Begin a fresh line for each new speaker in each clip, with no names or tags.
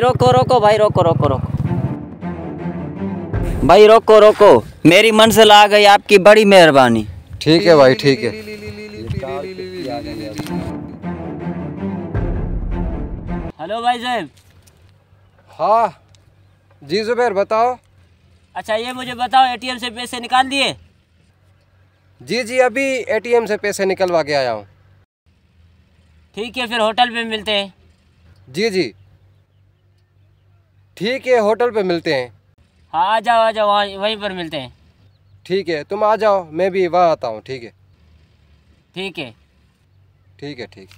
रोको रोको भाई रोको रोको रोको। भाई रोको रोको। मेरी मंजिल आ गई आपकी बड़ी मेहरबानी।
ठीक है भाई ठीक है।
हेलो भाई साहब।
हाँ। जी जुबैर बताओ।
अच्छा ये मुझे बताओ एटीएम से पैसे निकाल दिए?
जी जी अभी एटीएम से पैसे निकलवा के आया हूँ।
ठीक है फिर होटल पे मिलते हैं।
जी जी। ठीक है होटल पे मिलते हैं।
हाँ आ जाओ आ जाओ वहाँ वहीं पर मिलते हैं।
ठीक है तुम आ जाओ मैं भी वहाँ आता हूँ ठीक है।
ठीक है।
ठीक है ठीक।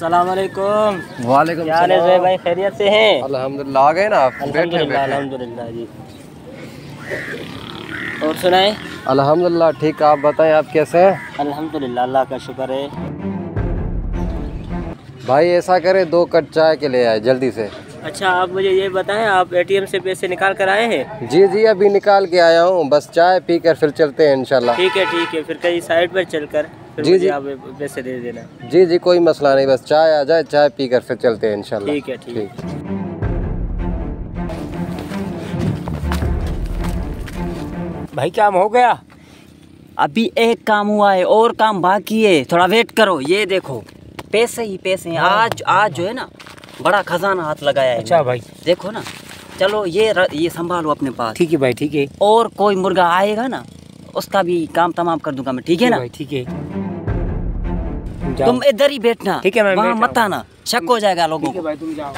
अस्सलाम वालेकुम
वालेकुम
क्या हाल है भाई खैरियत से हैं?
अल्हम्दुलिल्लाह आ गए ना आप बैठे
अल्हम्दुलिल्लाह
बैठे
अल्हम्दुलिल्लाह जी। और सुनाएँ?
अल्हम्दुलिल्लाह ठीक आप बताएँ आप कैसे हैं?
अल्हम्दुलिल्लाह अल्लाह का शुक्र है।
भाई ऐसा करें दो कट चाय के ले आए जल्दी से।
अच्छा आप मुझे ये बताएँ आप एटीएम से पैसे निकाल कर आए हैं?
जी जी अभी निकाल के आया हूँ बस चाय पी कर फिर चलते हैं इंशाल्लाह।
ठीक है ठीक है फिर कहीं साइड पर चलकर।
जी, जी।
आप पैसे दे देना।
जी जी कोई मसला नहीं बस चाय आ जाए चाय पी कर फिर चलते हैं इंशाल्लाह।
ठीक है ठीक। है भाई काम हो गया? अभी एक काम हुआ है और काम बाकी है। थोड़ा वेट करो ये देखो। पैसे ही पैसे हैं। आज आज जो है ना बड़ा खजाना हाथ लगाया है।
अच्छा भाई।
देखो ना चलो ये र, ये संभालो अपने पास।
ठीक है भाई ठीक है।
और कोई मुर्गा आएगा ना उसका भी काम तमाम कर दूँगा मैं ठीक है ना?
भाई ठीक है।
तुम इधर ही बैठना।
ठीक है, मैं
वहाँ मत आना। शक हो जाएगा लोगों को।
भाई तुम जाओ।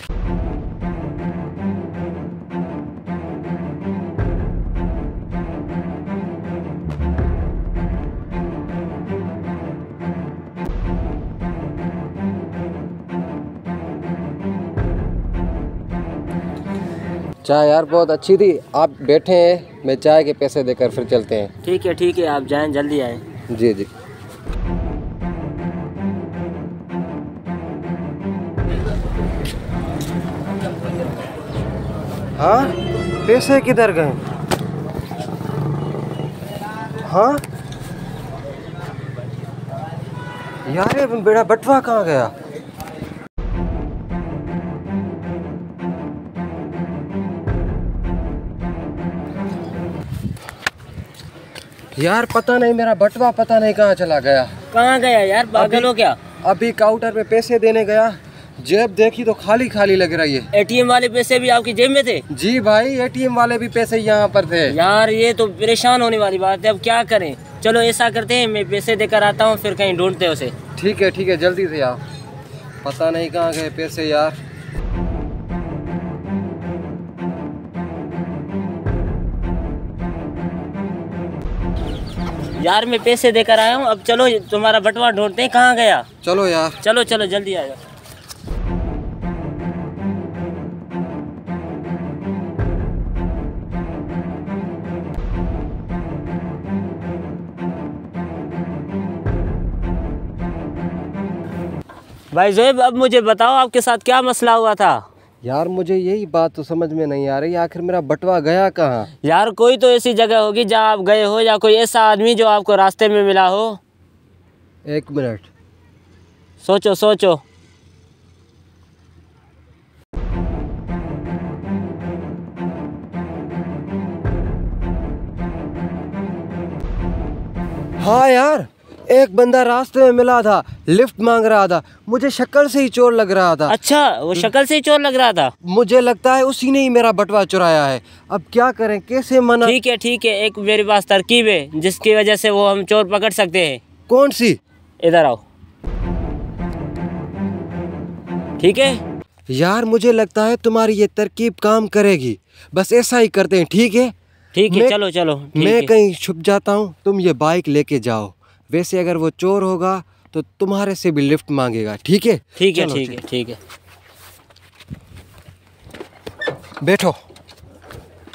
चाय यार बहुत अच्छी थी। आप बैठे हैं मैं चाय के पैसे देकर फिर चलते हैं।
ठीक है ठीक है आप जाएँ जल्दी आए।
जी जी। हाँ? पैसे किधर गए? हाँ? यार ये बेड़ा बटवा कहाँ गया? यार पता नहीं मेरा बटवा पता नहीं कहाँ चला गया।
कहाँ गया यार? पागल हो क्या
अभी काउंटर पे पैसे देने गया। जेब देखी तो खाली खाली लग रही है।
एटीएम वाले पैसे भी आपकी जेब में थे?
जी भाई एटीएम वाले भी पैसे यहाँ पर थे।
यार ये तो परेशान होने वाली बात है। अब क्या करें? चलो ऐसा करते हैं मैं पैसे देकर आता हूँ फिर कहीं ढूंढते उसे।
ठीक है ठीक है जल्दी से आओ। पता नहीं कहाँ गए पैसे यार।
यार मैं पैसे देकर आया हूँ। अब चलो तुम्हारा बटवा ढूंढते हैं कहाँ गया?
चलो यार।
चलो चलो जल्दी आ जाओ। भाई जोएब अब मुझे बताओ आपके साथ क्या मसला हुआ था?
यार मुझे यही बात तो समझ में नहीं आ रही। आखिर मेरा बटवा गया कहाँ?
यार कोई तो ऐसी जगह होगी जहाँ आप गए हो या कोई ऐसा आदमी जो आपको रास्ते में मिला हो।
एक मिनट।
सोचो सोचो।
हाँ यार एक बंदा रास्ते में मिला था लिफ्ट मांग रहा था। मुझे शक्ल से ही चोर लग रहा था।
अच्छा वो शक्ल से ही चोर लग रहा था?
मुझे लगता है उसी ने ही मेरा बटवा चुराया है। अब क्या करें कैसे मना
ठीक है ठीक है एक मेरे पास तरकीब है जिसकी वजह से वो हम चोर पकड़ सकते हैं।
कौन सी?
इधर आओ। ठीक है?
यार मुझे लगता है तुम्हारी ये तरकीब काम करेगी। बस ऐसा ही करते हैं ठीक है?
ठीक है चलो चलो
मैं कहीं छुप जाता हूँ तुम ये बाइक लेके जाओ। वैसे अगर वो चोर होगा तो तुम्हारे से भी लिफ्ट मांगेगा ठीक है?
ठीक है ठीक है ठीक है।
बैठो।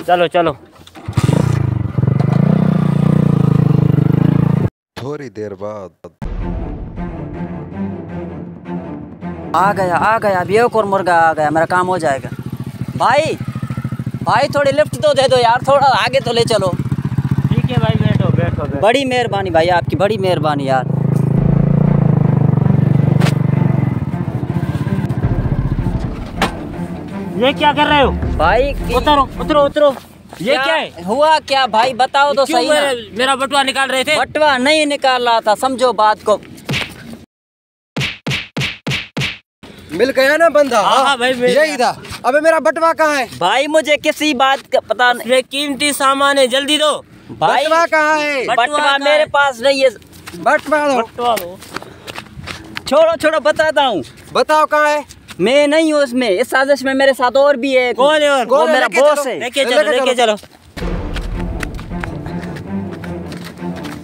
चलो चलो।
थोड़ी देर बाद
आ गया आ गया अभी एक और मुर्गा आ गया? मेरा काम हो जाएगा। भाई भाई थोड़ी लिफ्ट तो दे दो यार थोड़ा आगे तो ले चलो
ठीक है भाई बैठो बैठो बैठो
बड़ी मेहरबानी भाई आपकी बड़ी मेहरबानी यार।
ये क्या कर रहे हो?
भाई
उतरो उतरो उतरो। ये क्या है?
हुआ क्या भाई? बताओ तो सही ना।
मेरा बटुआ निकाल रहे थे?
बटवा नहीं निकाल रहा था समझो बात को।
मिल गया ना बंदा?
हाँ, हाँ, भाई, मिल
यही था। अबे मेरा बटवा कहाँ है?
भाई मुझे किसी बात का पता नहीं
कीमती सामान है जल्दी दो।
बटवा कहाँ है?
बटवा
बटवा मेरे पास नहीं है।
बटवा दो
बटुआ दो
छोड़ो छोड़ो बताता हूँ।
बताओ कहाँ है?
मैं नहीं हूँ उसमें। इस साजिश में मेरे साथ और भी है
कौन है और?
वो मेरा बॉस है।
लेके चलो लेके
चलो।
चलो।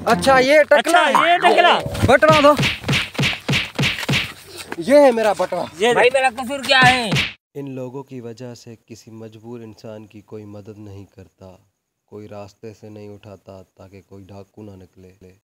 अच्छा ये टकला
अच्छा ये टकला।
बटवा दो। ये है मेरा बटवा।
ये भाई मेरा कसूर क्या है?
इन लोगों की वजह से किसी मजबूर इंसान की कोई मदद नहीं करता। कोई रास्ते से नहीं उठाता ताकि कोई डाकू ना निकले।